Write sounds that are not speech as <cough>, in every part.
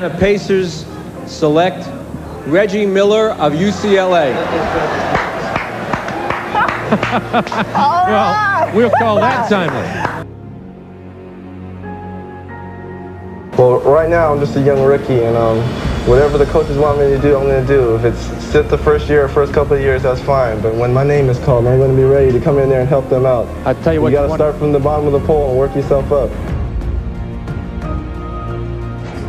Indiana Pacers select Reggie Miller of UCLA. <laughs> well, we'll call that timely. Well, right now I'm just a young rookie, and um, whatever the coaches want me to do, I'm going to do. If it's sit the first year or first couple of years, that's fine. But when my name is called, I'm going to be ready to come in there and help them out. I tell you what, you got to start from the bottom of the pole and work yourself up.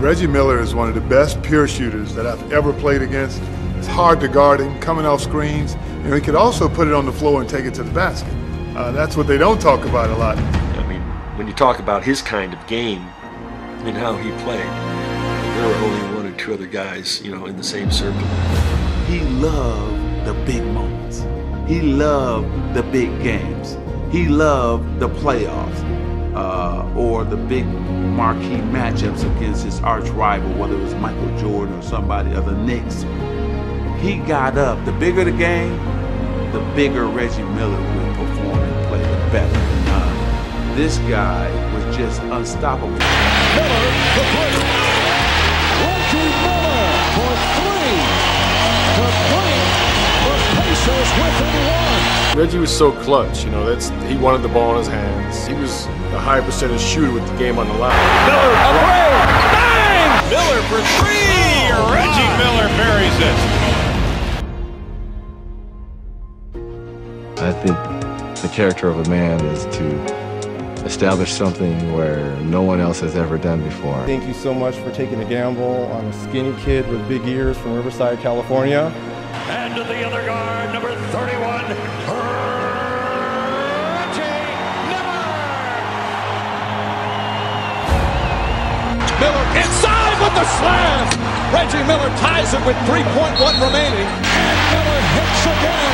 Reggie Miller is one of the best pure shooters that I've ever played against. It's hard to guard him, coming off screens. You know, he could also put it on the floor and take it to the basket. Uh, that's what they don't talk about a lot. I mean, when you talk about his kind of game and how he played, there were only one or two other guys, you know, in the same circle. He loved the big moments. He loved the big games. He loved the playoffs uh, or the big marquee matchups against his arch rival, whether it was Michael Jordan or somebody of the Knicks. He got up. The bigger the game, the bigger Reggie Miller would perform and play the better. Uh, this guy was just unstoppable. Miller the three. Reggie Miller Reggie was so clutch, you know, that's he wanted the ball in his hands. He was a high percentage shooter with the game on the line. Miller, a three! Bang! Miller for three! Reggie ah! Miller buries it. I think the character of a man is to establish something where no one else has ever done before. Thank you so much for taking a gamble on a skinny kid with big ears from Riverside, California. And to the other guard, number 31, Reggie Miller! Miller inside with the slam. Reggie Miller ties it with 3.1 remaining. And Miller hits again.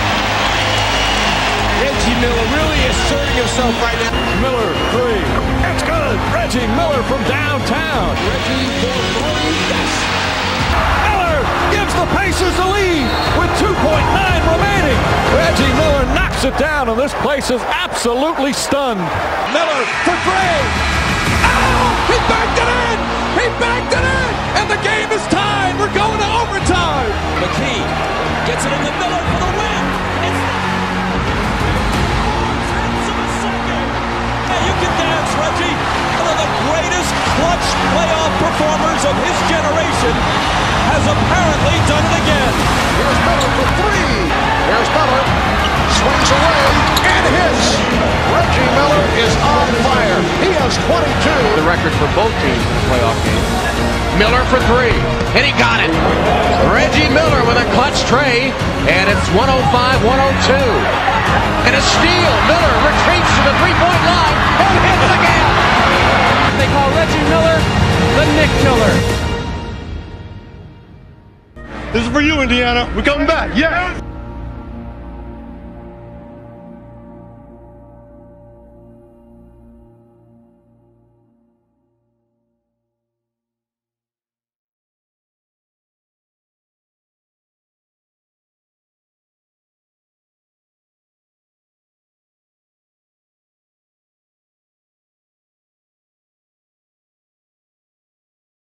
Reggie Miller really asserting himself right now. Miller, three. It's good. Reggie Miller from downtown. Reggie down, and this place is absolutely stunned. Miller for three. Oh, he backed it in. He backed it in, and the game is tied. We're going to overtime. McKey gets it into Miller for the win. It's you can dance, Reggie. One of the greatest clutch playoff performers of his generation has apparently Has 22. The record for both teams in the playoff game. Miller for three, and he got it. Reggie Miller with a clutch trey, and it's 105-102. And a steal. Miller retreats to the three-point line and hits again. They call Reggie Miller the Knick Killer. This is for you, Indiana. We're coming back. Yeah.